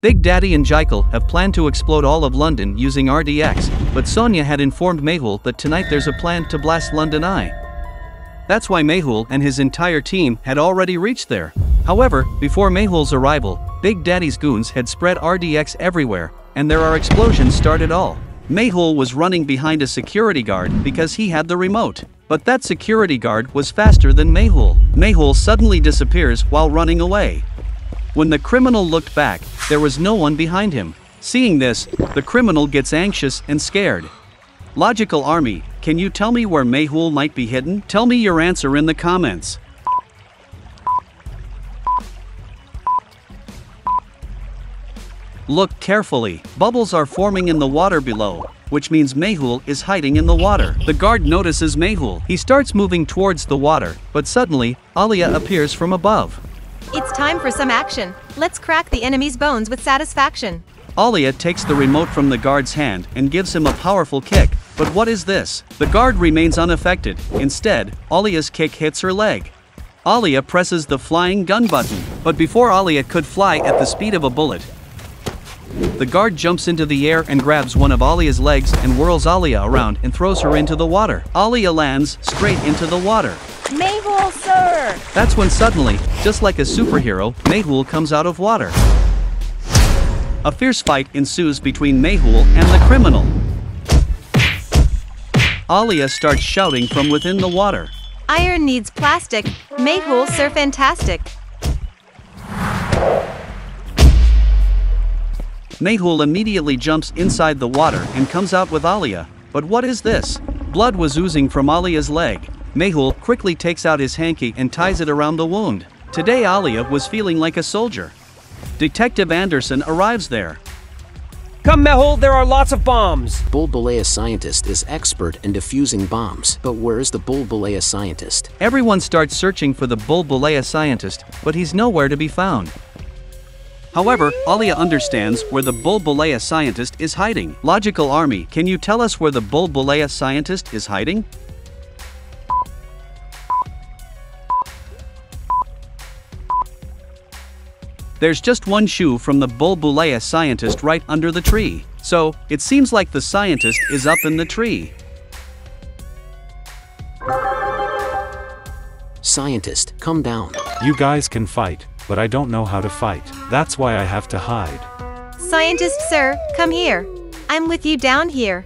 Big Daddy and Jekyll have planned to explode all of London using RDX, but Sonia had informed Mehul that tonight there's a plan to blast London Eye. That's why Mehul and his entire team had already reached there. However, before Mehul's arrival, Big Daddy's goons had spread RDX everywhere, and there are explosions started all. Mehul was running behind a security guard because he had the remote. But that security guard was faster than Mehul. Mehul suddenly disappears while running away. When the criminal looked back, there was no one behind him. Seeing this, the criminal gets anxious and scared. Logical Army, can you tell me where Mehul might be hidden? Tell me your answer in the comments. Look carefully. Bubbles are forming in the water below, which means Mehul is hiding in the water. The guard notices Mehul. He starts moving towards the water, but suddenly, Alia appears from above. It's time for some action. Let's crack the enemy's bones with satisfaction. Alia takes the remote from the guard's hand and gives him a powerful kick. But what is this? The guard remains unaffected. Instead, Alia's kick hits her leg. Alia presses the flying gun button, but before Alia could fly at the speed of a bullet, the guard jumps into the air and grabs one of Alia's legs and whirls Alia around and throws her into the water. Alia lands straight into the water. Sir! That's when suddenly, just like a superhero, Mehul comes out of water. A fierce fight ensues between Mehul and the criminal. Alia starts shouting from within the water. Iron needs plastic. Mehul, sir, fantastic. Mehul immediately jumps inside the water and comes out with Alia. But what is this? Blood was oozing from Alia's leg. Mehul quickly takes out his hanky and ties it around the wound. Today Alia was feeling like a soldier. Detective Anderson arrives there. Come, Mehul, there are lots of bombs. Bulbulea scientist is expert in defusing bombs, but where's the Bulbulea scientist? Everyone starts searching for the Bulbulea scientist, but he's nowhere to be found. However, Alia understands where the Bulbulea scientist is hiding. Logical Army, can you tell us where the Bulbulea scientist is hiding? There's just one shoe from the Bulbulea scientist right under the tree. So, it seems like the scientist is up in the tree. Scientist, come down. You guys can fight, but I don't know how to fight. That's why I have to hide. Scientist, sir, come here. I'm with you down here.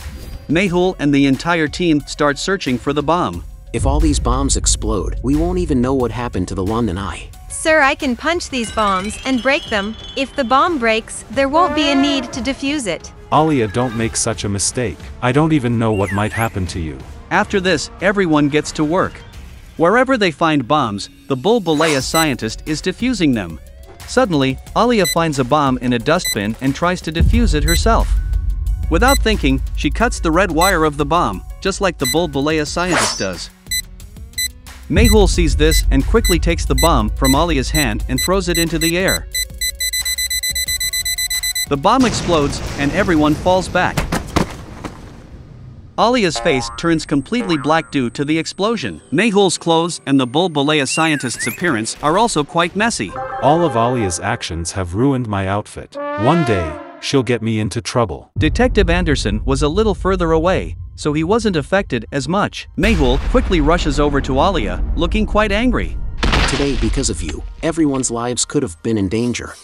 Mehul and the entire team start searching for the bomb. If all these bombs explode, we won't even know what happened to the London Eye. Sir, I can punch these bombs and break them. If the bomb breaks, there won't be a need to defuse it. Alia, don't make such a mistake. I don't even know what might happen to you. After this, everyone gets to work. Wherever they find bombs, the Bulbulea scientist is defusing them. Suddenly, Alia finds a bomb in a dustbin and tries to defuse it herself. Without thinking, she cuts the red wire of the bomb, just like the Bulbulea scientist does. Mehul sees this and quickly takes the bomb from Alia's hand and throws it into the air. The bomb explodes and everyone falls back. Alia's face turns completely black due to the explosion. Mehul's clothes and the Bulbulea scientist's appearance are also quite messy. All of Alia's actions have ruined my outfit. One day, she'll get me into trouble. Detective Anderson was a little further away, so he wasn't affected as much. Mehul quickly rushes over to Alia, looking quite angry. Today, because of you, everyone's lives could have been in danger.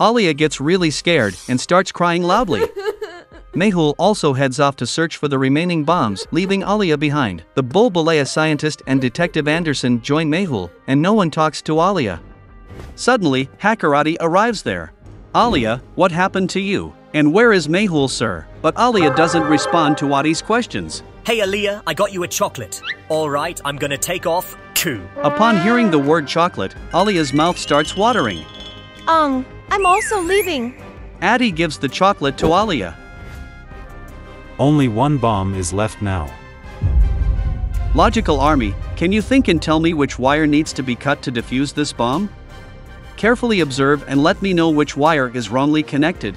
Alia gets really scared and starts crying loudly. Mehul also heads off to search for the remaining bombs, leaving Alia behind. The Bulbulea scientist and Detective Anderson join Mehul, and no one talks to Alia. Suddenly, Hacker Adi arrives there. Alia, what happened to you? And where is Mehul, sir? But Alia doesn't respond to Adi's questions. Hey Alia, I got you a chocolate. Alright, I'm gonna take off. Coo. Upon hearing the word chocolate, Alia's mouth starts watering. Ung, I'm also leaving. Adi gives the chocolate to Alia. Only one bomb is left now. Logical Army, can you think and tell me which wire needs to be cut to defuse this bomb? Carefully observe and let me know which wire is wrongly connected.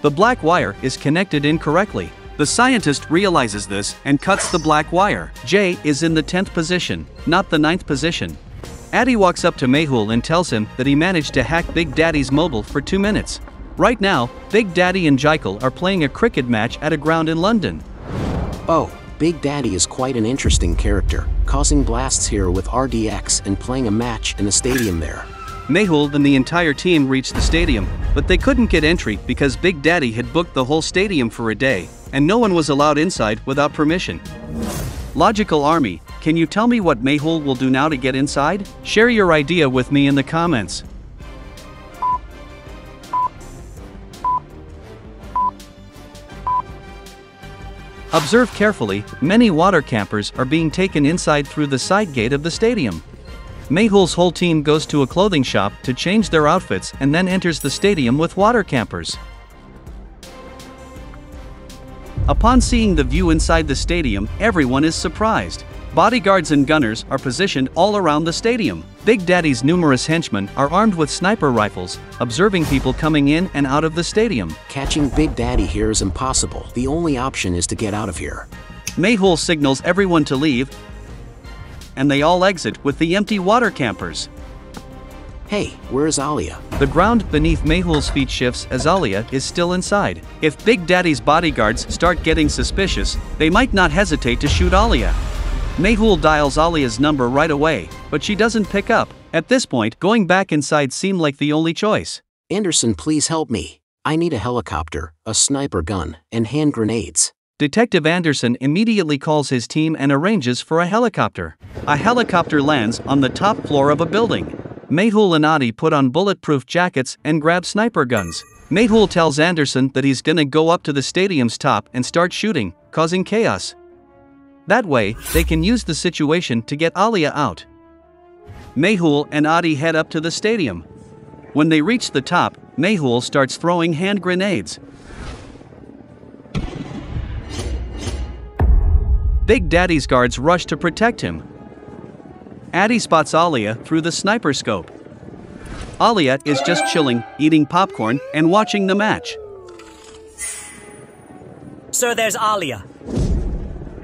The black wire is connected incorrectly. The scientist realizes this and cuts the black wire. Jay is in the 10th position, not the 9th position. Adi walks up to Mehul and tells him that he managed to hack Big Daddy's mobile for 2 minutes. Right now, Big Daddy and Jekyll are playing a cricket match at a ground in London. Oh, Big Daddy is quite an interesting character, causing blasts here with RDX and playing a match in a stadium there. Mehul and the entire team reached the stadium, but they couldn't get entry because Big Daddy had booked the whole stadium for a day, and no one was allowed inside without permission. Logical Army, can you tell me what Mehul will do now to get inside? Share your idea with me in the comments. Observe carefully, many water campers are being taken inside through the side gate of the stadium. Mehul's whole team goes to a clothing shop to change their outfits and then enters the stadium with water campers. Upon seeing the view inside the stadium, everyone is surprised. Bodyguards and gunners are positioned all around the stadium. Big Daddy's numerous henchmen are armed with sniper rifles, observing people coming in and out of the stadium. Catching Big Daddy here is impossible. The only option is to get out of here. Mehul signals everyone to leave, and they all exit with the empty water campers. Hey, where's Alia? The ground beneath Mehul's feet shifts as Alia is still inside. If Big Daddy's bodyguards start getting suspicious, they might not hesitate to shoot Alia. Mehul dials Alia's number right away, but she doesn't pick up. At this point, going back inside seemed like the only choice. Anderson, please help me. I need a helicopter, a sniper gun, and hand grenades. Detective Anderson immediately calls his team and arranges for a helicopter. A helicopter lands on the top floor of a building. Mehul and Adi put on bulletproof jackets and grab sniper guns. Mehul tells Anderson that he's gonna go up to the stadium's top and start shooting, causing chaos. That way, they can use the situation to get Alia out. Mehul and Adi head up to the stadium. When they reach the top, Mehul starts throwing hand grenades. Big Daddy's guards rush to protect him. Adi spots Alia through the sniper scope. Alia is just chilling, eating popcorn, and watching the match. So there's Alia.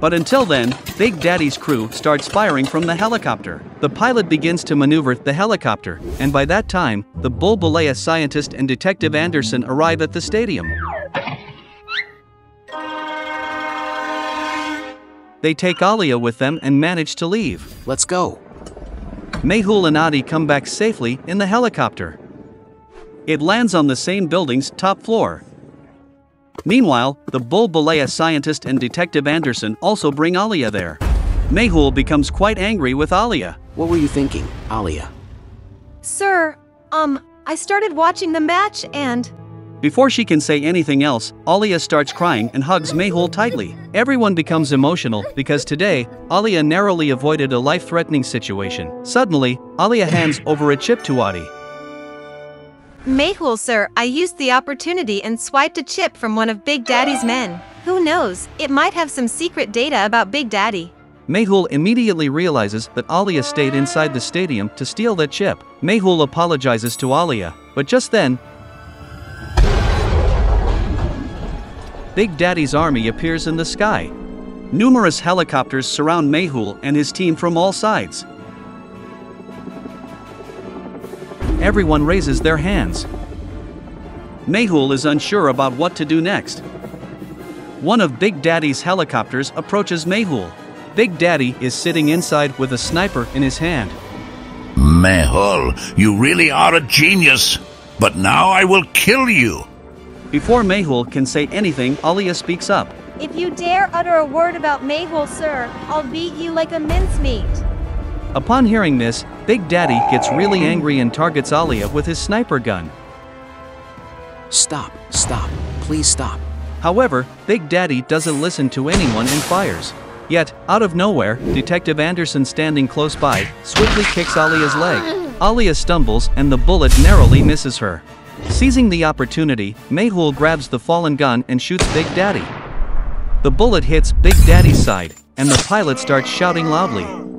But until then, Big Daddy's crew starts firing from the helicopter. The pilot begins to maneuver the helicopter, and by that time, the Bulbulea scientist and Detective Anderson arrive at the stadium. They take Alia with them and manage to leave. Let's go. Mehul and Adi come back safely in the helicopter. It lands on the same building's top floor. Meanwhile, the Bulbulea scientist and Detective Anderson also bring Alia there. Mehul becomes quite angry with Alia. What were you thinking, Alia? Sir, um, I started watching the match and. Before she can say anything else, Alia starts crying and hugs Mehul tightly. Everyone becomes emotional because today, Alia narrowly avoided a life threatening situation. Suddenly, Alia hands over a chip to Adi. Mehul, sir, I used the opportunity and swiped a chip from one of Big Daddy's men. Who knows, it might have some secret data about Big Daddy. Mehul immediately realizes that Alia stayed inside the stadium to steal that chip. Mehul apologizes to Alia, but just then, Big Daddy's army appears in the sky. Numerous helicopters surround Mehul and his team from all sides. Everyone raises their hands. Mehul is unsure about what to do next. One of Big Daddy's helicopters approaches Mehul. Big Daddy is sitting inside with a sniper in his hand. Mehul, you really are a genius. But now I will kill you. Before Mehul can say anything, Alia speaks up. If you dare utter a word about Mehul, sir, I'll beat you like a mincemeat. Upon hearing this, Big Daddy gets really angry and targets Alia with his sniper gun. Stop, stop, please stop. However, Big Daddy doesn't listen to anyone and fires. Yet, out of nowhere, Detective Anderson standing close by, swiftly kicks Alia's leg. Alia stumbles and the bullet narrowly misses her. Seizing the opportunity, Mehul grabs the fallen gun and shoots Big Daddy. The bullet hits Big Daddy's side, and the pilot starts shouting loudly.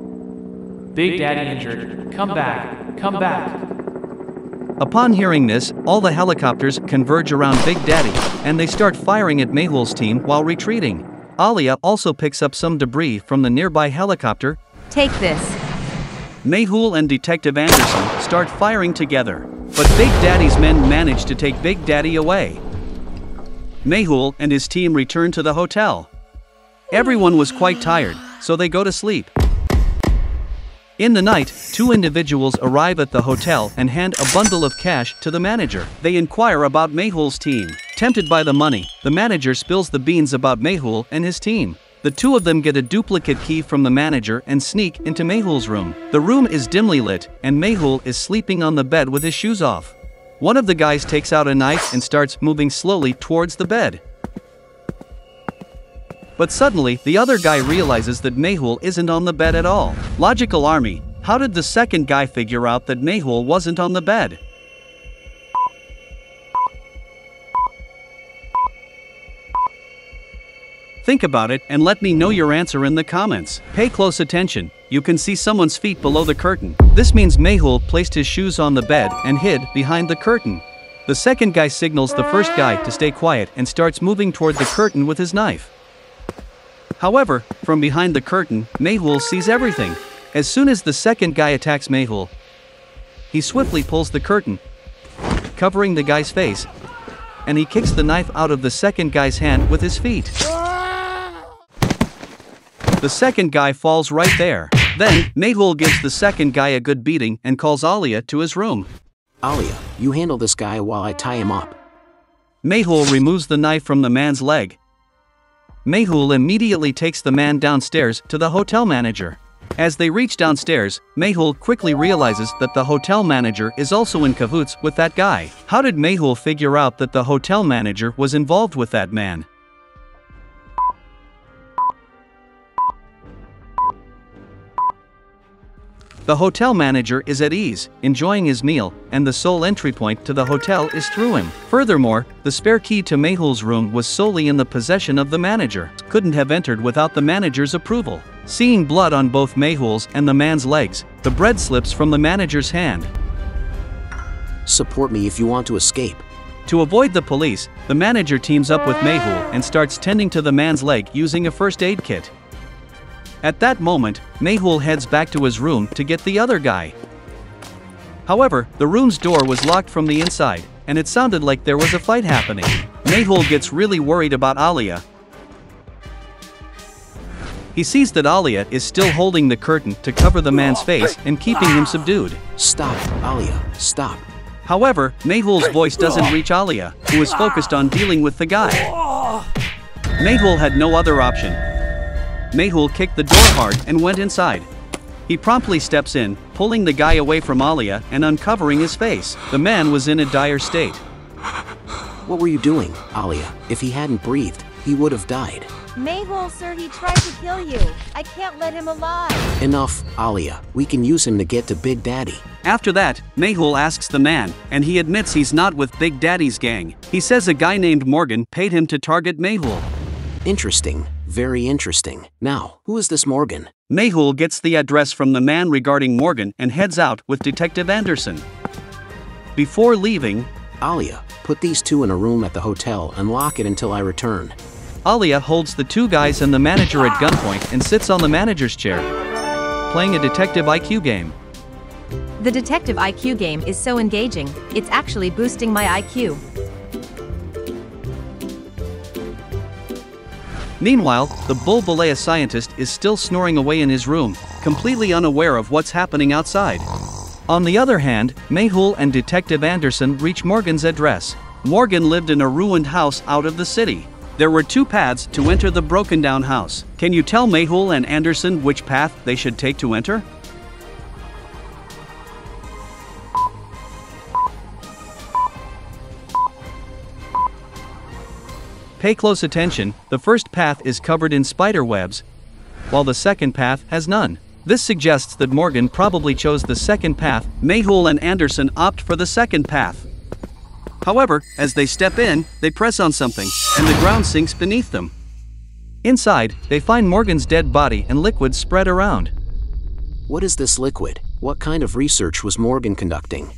Big Daddy injured. Come back. Come back. Upon hearing this, all the helicopters converge around Big Daddy, and they start firing at Mehul's team while retreating. Alia also picks up some debris from the nearby helicopter. Take this. Mehul and Detective Anderson start firing together, but Big Daddy's men manage to take Big Daddy away. Mehul and his team return to the hotel. Everyone was quite tired, so they go to sleep. In the night, two individuals arrive at the hotel and hand a bundle of cash to the manager. They inquire about Mehul's team. Tempted by the money, the manager spills the beans about Mehul and his team. The two of them get a duplicate key from the manager and sneak into Mehul's room. The room is dimly lit, and Mehul is sleeping on the bed with his shoes off. One of the guys takes out a knife and starts moving slowly towards the bed. But suddenly, the other guy realizes that Mehul isn't on the bed at all. Logical army, how did the second guy figure out that Mehul wasn't on the bed? Think about it and let me know your answer in the comments. Pay close attention. You can see someone's feet below the curtain. This means Mehul placed his shoes on the bed and hid behind the curtain. The second guy signals the first guy to stay quiet and starts moving toward the curtain with his knife. However, from behind the curtain, Mehul sees everything. As soon as the second guy attacks Mehul, he swiftly pulls the curtain, covering the guy's face, and he kicks the knife out of the second guy's hand with his feet. The second guy falls right there. Then, Mehul gives the second guy a good beating and calls Alia to his room. Alia, you handle this guy while I tie him up. Mehul removes the knife from the man's leg. Mehul immediately takes the man downstairs to the hotel manager. As they reach downstairs, Mehul quickly realizes that the hotel manager is also in cahoots with that guy. How did Mehul figure out that the hotel manager was involved with that man? The hotel manager is at ease, enjoying his meal, and the sole entry point to the hotel is through him. Furthermore, the spare key to Mehul's room was solely in the possession of the manager. Couldn't have entered without the manager's approval. Seeing blood on both Mehul's and the man's legs, the bread slips from the manager's hand. Support me if you want to escape. To avoid the police, the manager teams up with Mehul and starts tending to the man's leg using a first aid kit. At that moment, Mehul heads back to his room to get the other guy. However, the room's door was locked from the inside, and it sounded like there was a fight happening. Mehul gets really worried about Alia. He sees that Alia is still holding the curtain to cover the man's face and keeping him subdued. Stop, Alia, stop. However, Mehul's voice doesn't reach Alia, who is focused on dealing with the guy. Mehul had no other option. Mehul kicked the door hard and went inside. He promptly steps in, pulling the guy away from Alia and uncovering his face. The man was in a dire state. What were you doing, Alia? If he hadn't breathed, he would have died. Mehul, sir, he tried to kill you. I can't let him alive. Enough, Alia. We can use him to get to Big Daddy. After that, Mehul asks the man, and he admits he's not with Big Daddy's gang. He says a guy named Morgan paid him to target Mehul. Interesting. Very interesting. Now, who is this Morgan? Mehul gets the address from the man regarding Morgan and heads out with Detective Anderson. Before leaving, Alia, put these two in a room at the hotel and lock it until I return. Alia holds the two guys and the manager at gunpoint and sits on the manager's chair, playing a detective IQ game. The detective IQ game is so engaging, it's actually boosting my IQ. Meanwhile, the Bulbulea scientist is still snoring away in his room, completely unaware of what's happening outside. On the other hand, Mehul and Detective Anderson reach Morgan's address. Morgan lived in a ruined house out of the city. There were two paths to enter the broken down house. Can you tell Mehul and Anderson which path they should take to enter? Pay close attention, the first path is covered in spider webs, while the second path has none. This suggests that Morgan probably chose the second path, Mehul and Anderson opt for the second path. However, as they step in, they press on something, and the ground sinks beneath them. Inside, they find Morgan's dead body and liquid spread around. What is this liquid? What kind of research was Morgan conducting?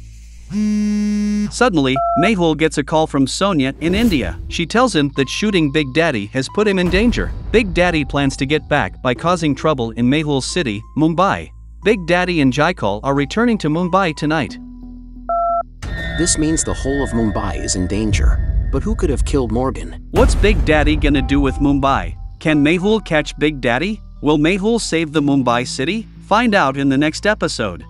Suddenly, Mehul gets a call from Sonia in India. She tells him that shooting Big Daddy has put him in danger. Big Daddy plans to get back by causing trouble in Mehul's city, Mumbai. Big Daddy and Jaikal are returning to Mumbai tonight. This means the whole of Mumbai is in danger. But who could have killed Morgan? What's Big Daddy gonna do with Mumbai? Can Mehul catch Big Daddy? Will Mehul save the Mumbai city? Find out in the next episode.